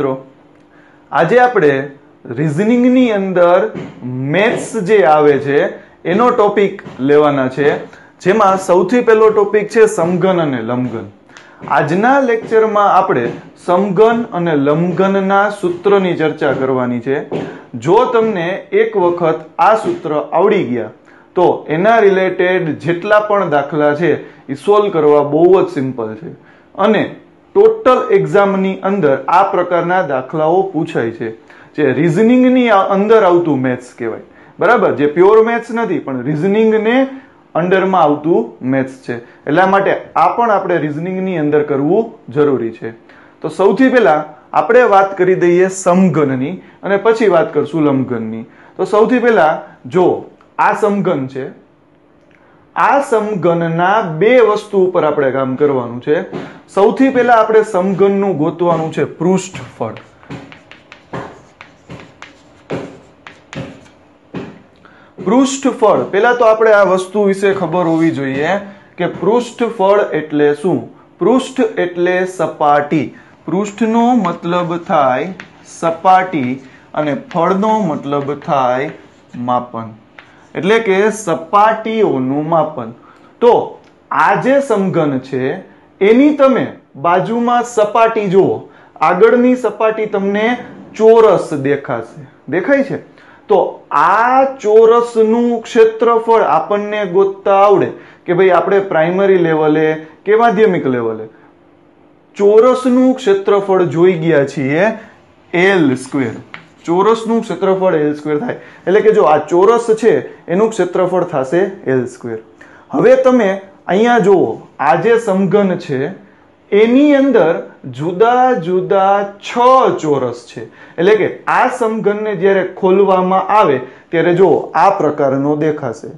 મિત્રો, આજે આપણે રિઝનિંગની અંદર મેથ્સ જે આવે છે, એનો ટોપિક લેવાના છે. જેમાં સૌથી પહેલો ટોપિક છે સમઘન અને લંબઘન આજના લેક્ચરમાં આપણે સમઘન અને લંબઘનના સૂત્રની ચર્ચા કરવાની છે. જો તમને એક વખત આ સૂત્ર આવડી ગયા, તો એના રિલેટેડ જેટલા પણ દાખલા છે, એ સોલ્વ કરવા બહુ જ સિમ્પલ છે. અને ટોટલ એક્ઝામની અંદર આ પ્રકારના દાખલાઓ પૂછાય છે. જે રિઝનિંગની અંદર આવતું મેથ્સ કહેવાય. બરાબર? જે પ્યોર મેથ્સ નથી, પણ રિઝનિંગને અંડરમાં આવતું મેથ્સ છે. એટલા માટે આ પણ આપણે રિઝનિંગની અંદર કરવું જરૂરી છે. તો સૌથી પહેલા આપણે વાત કરી દઈએ સમઘનની અને પછી વાત કરશું લંબઘનની તો સૌથી પહેલા જો આ સમઘન છે આ સમઘનના બે વસ્તુ ઉપર આપણે કામ કરવાનું છે. સૌથી પહેલા આપણે સમઘનનું ગોતવાનું છે પૃષ્ઠફળ. પૃષ્ઠફળ. પહેલા તો આપણે આ વસ્તુ વિશે ખબર હોવી જોઈએ કે પૃષ્ઠફળ એટલે શું? પૃષ્ઠ એટલે સપાટી. પૃષ્ઠનો મતલબ થાય સપાટી અને ફળનો મતલબ થાય માપન. એટલે કે સપાટીઓનું માપન. તો આ જે સમઘન છે, એની તમે બાજુમાં સપાટી જુઓ. આગળની સપાટી તમને ચોરસ દેખાશે. દેખાય છે? તો આ ચોરસનું ક્ષેત્રફળ આપણને ગોતતા આવડે કે ભાઈ આપણે પ્રાઇમરી લેવલે કે માધ્યમિક લેવલે. ચોરસનું ક્ષેત્રફળ જોઈ ગયા છીએ એલ સ્ક્વેર ચોરસનું ક્ષેત્રફળ એલ સ્ક્વેર થાય. એટલે કે જો આ ચોરસ છે, એનું ક્ષેત્રફળ થશે એલ સ્ક્વેર હવે તમે અહીંયા જુઓ, આ જે સમઘન છે, એની અંદર જુદા જુદા છ ચોરસ છે. એટલે કે આ સમઘનને જ્યારે ખોલવામાં આવે, ત્યારે જો આ પ્રકારનો દેખાશે.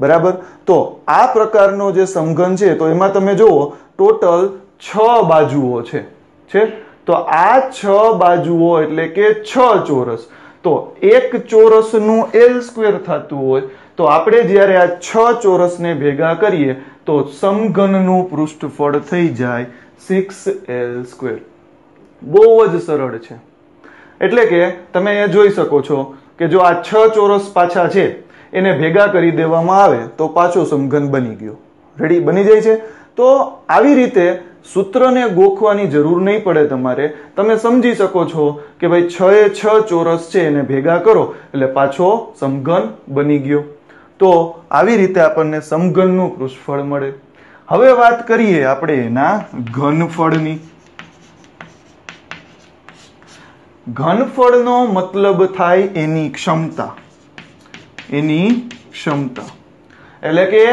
બરાબર? તો આ પ્રકારનો જે સમઘન છે, તો એમાં તમે જુઓ, ટોટલ છ બાજુઓ છે. છે? તો આ છ બાજુઓ એટલે કે છ ચોરસ. તો એક ચોરસનું એલ સ્ક્વેર થતું હોય, તો આપણે જ્યારે આ છ ચોરસને ભેગા કરીએ, તો સમઘનનું પૃષ્ઠફળ થઈ જાય સિક્સ એલ સ્ક્વેર બહુ જ સરળ છે. એટલે કે તમે અહીંયા જોઈ શકો છો કે જો આ છ ચોરસ પાછા છે, એને ભેગા કરી દેવામાં આવે, તો પાછો સમઘન બની ગયો. રેડી બની જાય છે? તો આવી રીતે સૂત્રને ગોખવાની જરૂર નહીં પડે તમારે. તમે સમજી શકો છો કે ભાઈ છ એ છ ચોરસ છે, એને ભેગા કરો, એટલે પાછો સમઘન બની ગયો. તો આવી રીતે આપણને સમઘનનું પૃષ્ઠફળ મળે. હવે વાત કરીએ આપણે એના ઘનફળની. ઘનફળનો મતલબ થાય એની ક્ષમતા. એની ક્ષમતા. એટલે કે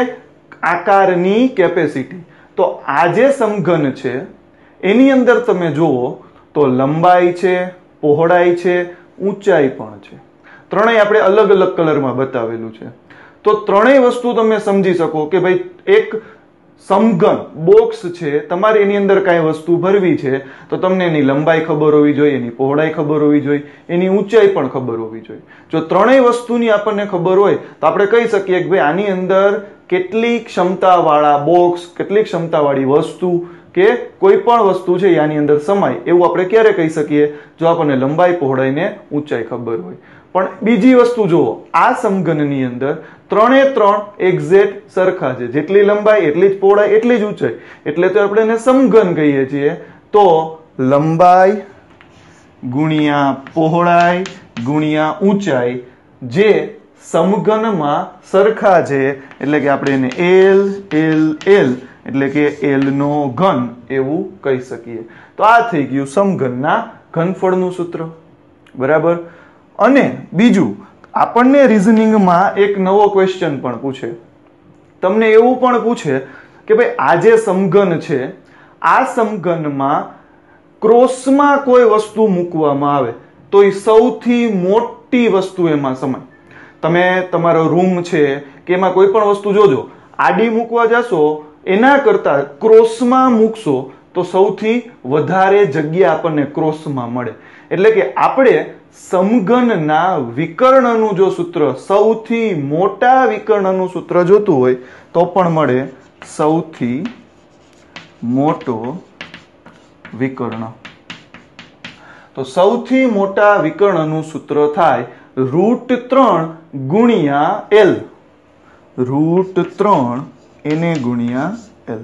આકારની કેપેસિટી તો આ જે સમઘન છે, એની અંદર તમે જુઓ તો લંબાઈ છે, પહોળાઈ છે, ઊંચાઈ પણ છે. ત્રણેય આપણે અલગ અલગ કલરમાં બતાવેલું છે. તો ત્રણેય વસ્તુ તમે સમજી શકો કે ભાઈ એક સમઘન બોક્સ છે, તમારે એની અંદર કાંઈ વસ્તુ ભરવી છે, તો તમને એની લંબાઈ ખબર હોવી જોઈએ, એની પહોળાઈ ખબર હોવી જોઈએ, એની ઊંચાઈ પણ ખબર હોવી જોઈએ. જો ત્રણેય વસ્તુની આપણને ખબર હોય, તો આપણે કહી શકીએ કે ભાઈ આની અંદર કેટલી ક્ષમતાવાળા બોક્સ કેટલી ક્ષમતાવાળી વસ્તુ કે કોઈ પણ વસ્તુ છે યાની અંદર સમાય, એવું આપણે ક્યારે કહી શકીએ? જો આપણને લંબાઈ પહોળાઈને ઊંચાઈ ખબર હોય. પણ બીજી વસ્તુ જુઓ, આ સમઘનની અંદર ત્રણે ત્રણ એક્ઝેક્ટ સરખા છે. જેટલી લંબાઈ, એટલી જ પહોળાઈ, એટલી જ ઊંચાઈ. એટલે તો આપણે એને સમઘન કહીએ છીએ. તો લંબાઈ ગુણ્યા પહોળાઈ ગુણ્યા ઊંચાઈ જે સમઘનમાં સરખા છે, એટલે કે આપણે એને એલ એલ એલ, એટલે કે એલ નો ઘન એવું કહી શકીએ. તો આ થઈ ગયું સમઘનના ઘનફળનું સૂત્ર. બરાબર? અને બીજું, આપણને રિઝનિંગમાં એક નવો ક્વેશ્ચન પણ પૂછે. તમને એવું પણ પૂછે કે ભાઈ, આ જે સમઘન છે, આ સમઘનમાં ક્રોસમાં કોઈ વસ્તુ મૂકવામાં આવે, તો એ સૌથી મોટી વસ્તુ એમાં સમાય. તમે તમારો રૂમ છે કે એમાં કોઈ પણ વસ્તુ જોજો, આડી મૂકવા જશો, એના કરતા ક્રોસમાં મૂકશો, તો સૌથી વધારે જગ્યા આપણને ક્રોસમાં મળે. એટલે કે આપણે સમઘનના વિકર્ણનું જો સૂત્ર, સૌથી મોટા વિકર્ણનું સૂત્ર જોતું હોય, તો પણ મળે સૌથી મોટો વિકર્ણ. તો સૌથી મોટા વિકર્ણનું સૂત્ર થાય રૂટ ત્રણ ગુણ્યા એલ. રૂટ ત્રણ એને ગુણ્યા એલ.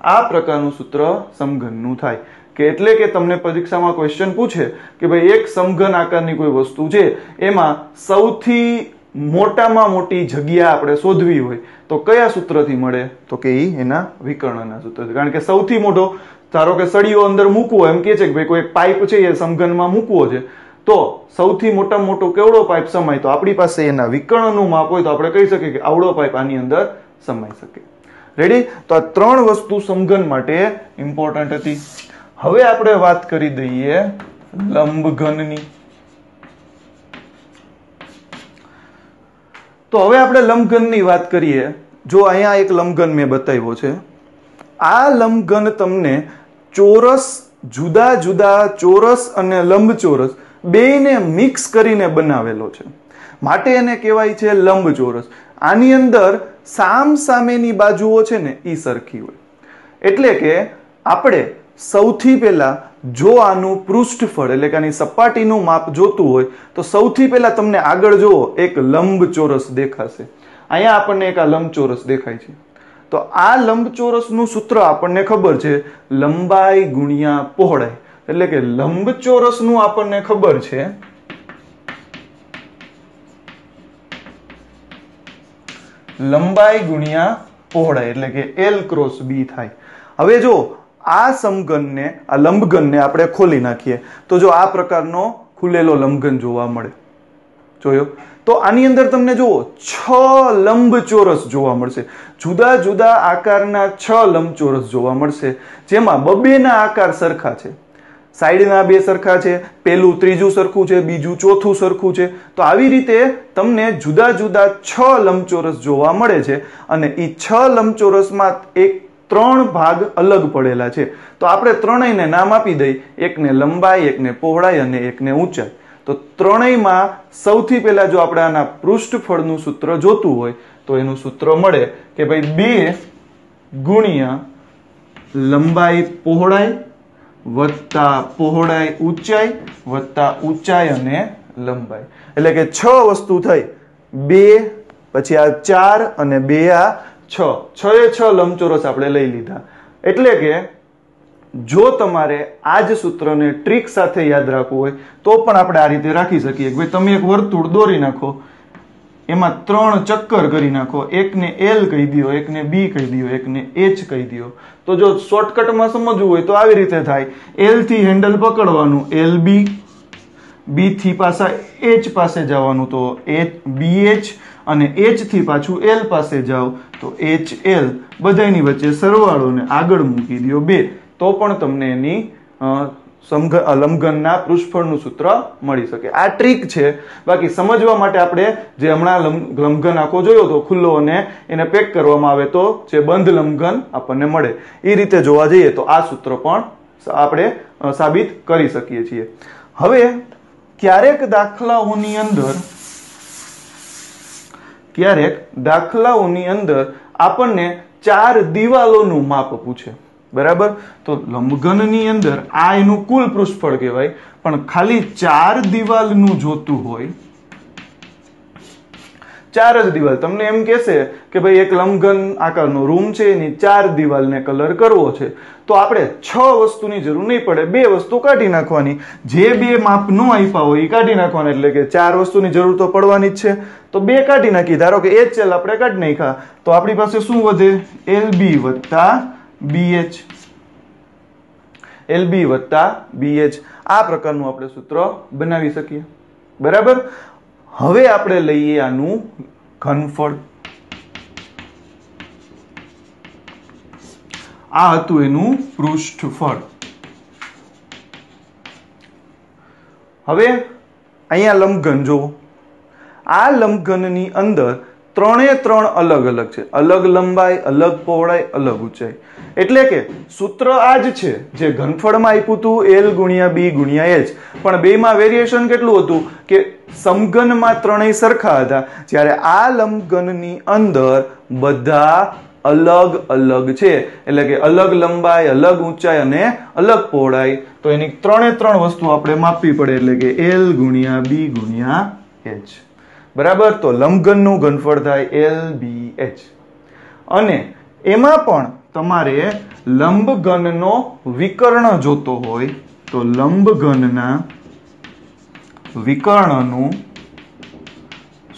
આ પ્રકારનું સૂત્ર સમઘનનું થાય. કે એટલે કે તમને પરીક્ષામાં ક્વેશ્ચન પૂછે કે ભાઈ એક સમઘન આકારની કોઈ વસ્તુ છે, એમાં સૌથી મોટામાં મોટી જગ્યા આપણે શોધવી હોય, તો કયા સૂત્રથી મળે? તો કે એના વિકર્ણના સૂત્રથી કારણ કે સૌથી મોટો, ધારો કે સળીઓ અંદર મૂકવો, એમ કે છે કે ભાઈ કોઈ પાઇપ છે એ સમઘનમાં મૂકવો છે તો સૌથી મોટામાં મોટો કેવડો પાઇપ સમાય? તો આપણી પાસે એના વિકર્ણનું માપ હોય તો આપણે કહી શકીએ કે આવડો પાઇપ આની અંદર સમાઈ શકે. રેડી તો આ ત્રણ વસ્તુ સમઘન માટે ઇમ્પોર્ટન્ટ હતી. હવે આપણે વાત કરી દઈએ લંબઘનની. તો હવે આપણે લંબઘનની વાત કરીએ. જો અહીંયા એક લંબઘન મેં બતાવ્યો છે. આ લંબઘન તમને ચોરસ, જુદા જુદા ચોરસ અને લંબચોરસ બેયને મિક્સ કરીને બનાવેલો છે. માટે એને કહેવાય છે લંબચોરસ. આની અંદર સામ સામેની બાજુઓ છે ને એ સરખી હોય. એટલે કે આપણે સૌથી પહેલા જો આનું પૃષ્ઠફળ એટલે કે આની સપાટીનું માપ જોતું હોય, તો સૌથી પહેલા તમને આગળ જુઓ, એક લંબચોરસ દેખાશે. અહીંયા આપણને એક આ લંબચોરસ દેખાય છે. તો આ લંબચોરસનું સૂત્ર આપણને ખબર છે, લંબાઈ ગુણ્યા પહોળાઈ. એટલે કે લંબચોરસનું આપણને ખબર છે. લંબાઈ ગુણ્યા પહોળાઈ, એટલે કે એલ ક્રોસ બી થાય. હવે જો આ સમઘનને, આ લંબઘનને આપણે ખોલી નાખીએ, તો જો આ પ્રકારનો ખુલેલો લંબઘન જોવા મળે. જોયો? તો આની અંદર તમને જુઓ, છ લંબચોરસ જોવા મળશે. જુદા જુદા આકારના છ લંબચોરસ જોવા મળશે, જેમાં બબેના આકાર સરખા છે. સાઈડના બે સરખા છે પેલું ત્રીજું સરખું છે, બીજું ચોથું સરખું છે. તો આવી રીતે તમને જુદા જુદા છ લંબચોરસ જોવા મળે છે અને એ છ લંબચોરસમાં એક ત્રણ ભાગ અલગ પડેલા છે. તો આપણે ત્રણેયને નામ આપી દઈ, એકને લંબાઈ, એકને પહોળાઈ અને એકને ઊંચાઈ. તો ત્રણેયમાં સૌથી પહેલા જો આપણે આના પૃષ્ઠફળનું સૂત્ર જોતું હોય, તો એનું સૂત્ર મળે કે ભાઈ બે ગુણ્યા લંબાઈ, પહોળાઈ વત્તા પહોળાઈ ઊંચાઈ, વત્તા ઊંચાઈ અને લંબાઈ. એટલે કે છ વસ્તુ થઈ. બે, પછી આ ચાર અને બે આ છ. છ એ છ લંબચોરસ આપણે લઈ લીધા. એટલે કે જો તમારે આ જ સૂત્રને ટ્રીક સાથે યાદ રાખવું હોય, તો પણ આપણે આ રીતે રાખી શકીએ. કે ભાઈ તમે એક વર્તુળ દોરી નાખો. એમાં ત્રણ ચક્કર કરી નાખો. એકને એલ કહી દો એકને બી કહી દો એકને એચ કહી દો તો જો શોર્ટકટમાં સમજવું હોય તો આવી રીતે થાય. એલથી હેન્ડલ પકડવાનું એલ બી બી થી પાછા એચ પાસે જવાનું. તો એચ બી એચ અને એચથી પાછું એલ પાસે જાઓ. તો એચ એલ બધાની વચ્ચે સરવાળોને આગળ મૂકી દો બે. તો પણ તમને એની લંબઘનના પૃષ્ઠફળનું સૂત્ર મળી શકે. આ ટ્રીક છે. બાકી સમજવા માટે આપણે જે હમણાં લંબઘન આખો જોયો હતો ખુલ્લો અને એને પેક કરવામાં આવે તો જે બંધ લંબઘન આપણને મળે. એ રીતે જોવા જઈએ તો આ સૂત્ર પણ આપણે સાબિત કરી શકીએ છીએ. હવે ક્યારેક દાખલાઓની અંદર, ક્યારેક દાખલાઓની અંદર આપણને ચાર દિવાલોનું માપ પૂછે. બરાબર? તો લંબઘનની અંદર આ એનું કુલ પૃષ્ઠફળ કહેવાય. પણ ખાલી ચાર દિવાલનું જોતું હોય, ચાર જ દિવાલ. તમને એમ કહેશે કે ભાઈ એક લંબઘન આકારનો રૂમ છે, એની ચાર દિવાલને કલર કરવો છે. તો આપણે છ વસ્તુની જરૂર નહીં પડે, બે વસ્તુ કાઢી નાખવાની. જે બે માપ ન આપ્યા હોય એ કાઢી નાખવાના, એટલે કે ચાર વસ્તુની જરૂર તો પડવાની જ છે. તો બે કાઢી નાખી. ધારો કે એચ એલ આપણે કાઢી નાખ્યા. તો આપણી પાસે શું વધે? એલ બી વત્તા બીએચ એલબી વત્તા બીએચ આ પ્રકારનું આપણે સૂત્ર બનાવી શકીએ. બરાબર? હવે આપણે લઈએ આનું ઘનફળ. આ હતું એનું પૃષ્ઠફળ. હવે અહીંયા લંબઘન જુઓ. આ લંબઘનની અંદર ત્રણે ત્રણ અલગ અલગ છે. અલગ લંબાઈ, અલગ પહોળાઈ, અલગ ઊંચાઈ. એટલે કે સૂત્ર આ જ છે જે ઘનફળમાં આપ્યું હતું એલ ગુણ્યા બી ગુણ્યા એચ પણ બેમાં વેરિએશન કેટલું હતું? કે સમઘનમાં ત્રણેય સરખા હતા. જ્યારે આ લંબઘનની અંદર બધા અલગ અલગ છે. એટલે કે અલગ લંબાઈ, અલગ ઊંચાઈ અને અલગ પહોળાઈ. તો એની ત્રણે ત્રણ વસ્તુ આપણે માપવી પડે. એટલે કે એલ ગુણ્યા બી ગુણ્યા એચ બરાબર? તો લંબઘનનું ઘનફળ થાય એલ બી એચ. અને એમાં પણ તમારે લંબઘનનો વિકર્ણ જોતો હોય, તો લંબઘનના વિકર્ણનું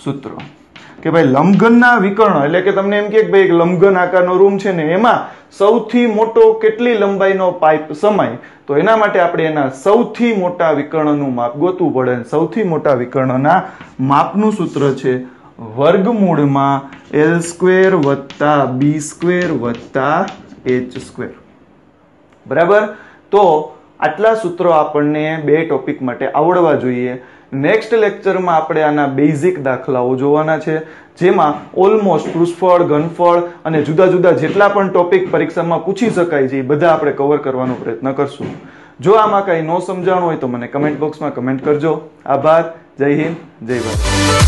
સૂત્ર. કે ભાઈ લંબઘનના વિકર્ણ, એટલે કે તમને એમ કે ભાઈ એક લંબઘન આકારનો રૂમ છે ને, એમાં સૌથી મોટો કેટલી લંબાઈનો પાઇપ સમાય? તો એના માટે આપણે એના સૌથી મોટા વિકર્ણનું માપ ગોતવું પડે. સૌથી મોટા વિકર્ણના માપનું સૂત્ર છે વર્ગમૂળમાં એલ સ્ક્વેર વત્તા બી સ્ક્વેર વત્તા એચ સ્ક્વેર. બરાબર? તો આટલા સૂત્રો આપણને બે ટોપિક માટે આવડવા જોઈએ. નેક્સ્ટ લેક્ચરમાં આપણે આના બેઝિક દાખલાઓ જોવાના છે, જેમાં ઓલમોસ્ટ પૃષ્ફળ ઘનફળ અને જુદા જુદા જેટલા પણ ટોપિક પરીક્ષામાં પૂછી શકાય છે, એ બધા આપણે કવર કરવાનો પ્રયત્ન કરશું. જો આમાં કંઈ ન સમજાણું હોય તો મને કમેન્ટ બોક્સમાં કમેન્ટ કરજો. આભાર. જય હિન્દ. જય ભારત.